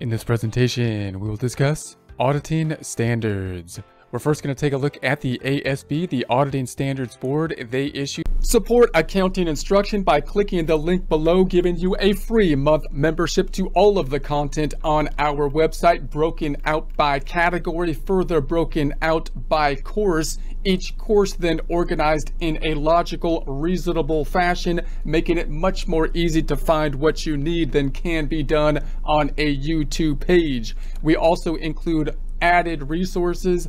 In this presentation, we will discuss auditing standards. We're first going to take a look at the ASB, the Auditing Standards Board. They issue support accounting instruction by clicking the link below, giving you a free month membership to all of the content on our website, broken out by category, further broken out by course. Each course then organized in a logical, reasonable fashion, making it much more easy to find what you need than can be done on a YouTube page. We also include added resources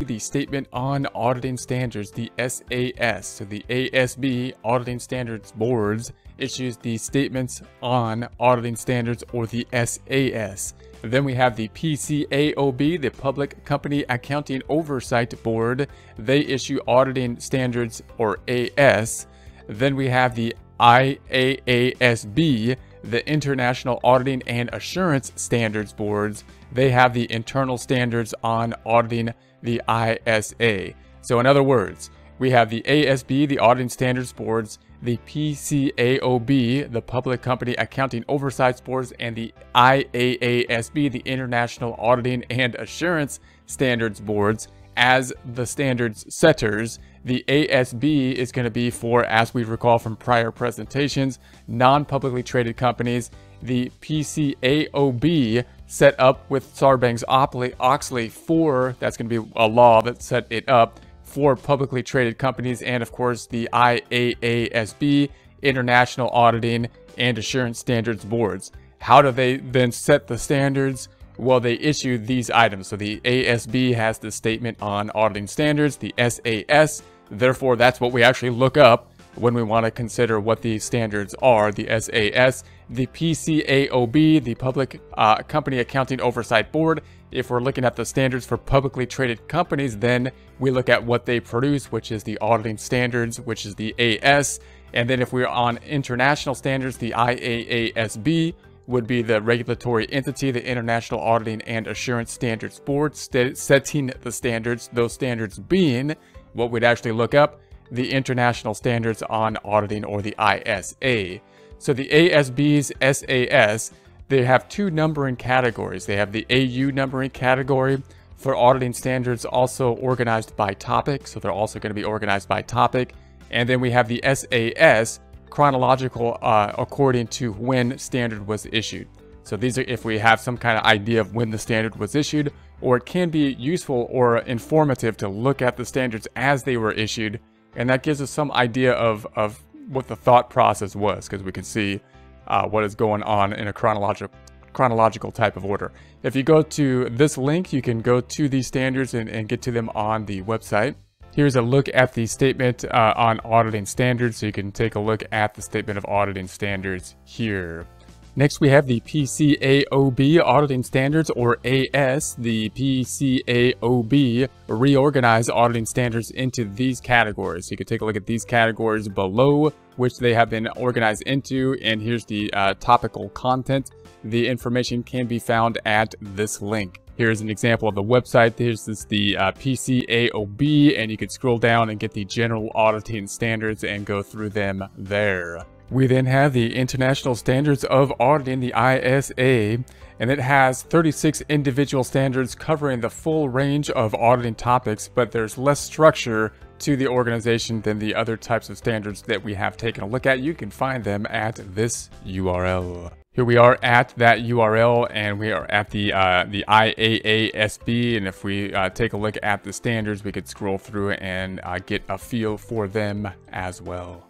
The Statement on Auditing Standards, the SAS, so the ASB Auditing Standards Boards issues the Statements on Auditing Standards or the SAS. Then we have the PCAOB, the Public Company Accounting Oversight Board. They issue auditing standards or AS. Then we have the IAASB, the International Auditing and Assurance Standards Boards. They have the internal standards on auditing the ISA. So in other words, we have the ASB, the Auditing Standards Boards, the PCAOB, the Public Company Accounting Oversight Boards, and the IAASB, the International Auditing and Assurance Standards Boards, as the standards setters. The ASB is going to be for, as we recall from prior presentations, non-publicly traded companies. The PCAOB set up with Sarbanes-Oxley for, that's going to be a law that set it up, for publicly traded companies, and of course the IAASB, International Auditing and Assurance Standards Boards. How do they then set the standards? Well, they issue these items. So the ASB has the statement on auditing standards, the SAS, therefore that's what we actually look up when we want to consider what these standards are. The SAS, the PCAOB, the Public uh, Company Accounting Oversight Board, if we're looking at the standards for publicly traded companies, then we look at what they produce, which is the auditing standards, which is the AS. And then if we're on international standards, the IAASB would be the regulatory entity, the International Auditing and Assurance Standards Board, setting the standards, those standards being what we'd actually look up, the International Standards on Auditing or the ISA. So the ASB's SAS they have two numbering categories. They have the AU numbering category for auditing standards also organized by topic. So they're also going to be organized by topic. And then we have the SAS chronological uh, according to when standard was issued. So these are if we have some kind of idea of when the standard was issued, or it can be useful or informative to look at the standards as they were issued. And that gives us some idea of, of what the thought process was, because we can see uh, what is going on in a chronological chronological type of order. If you go to this link, you can go to these standards and, and get to them on the website. Here's a look at the statement uh, on auditing standards, so you can take a look at the statement of auditing standards here. Next, we have the PCAOB Auditing Standards, or AS. The PCAOB reorganize auditing standards into these categories. So you can take a look at these categories below, which they have been organized into. And here's the uh, topical content. The information can be found at this link. Here's an example of the website. This is the uh, PCAOB, and you can scroll down and get the general auditing standards and go through them there. We then have the International Standards of Auditing, the ISA, and it has 36 individual standards covering the full range of auditing topics, but there's less structure to the organization than the other types of standards that we have taken a look at. You can find them at this URL. Here we are at that URL and we are at the uh, the IAASB and if we uh, take a look at the standards we could scroll through and uh, get a feel for them as well.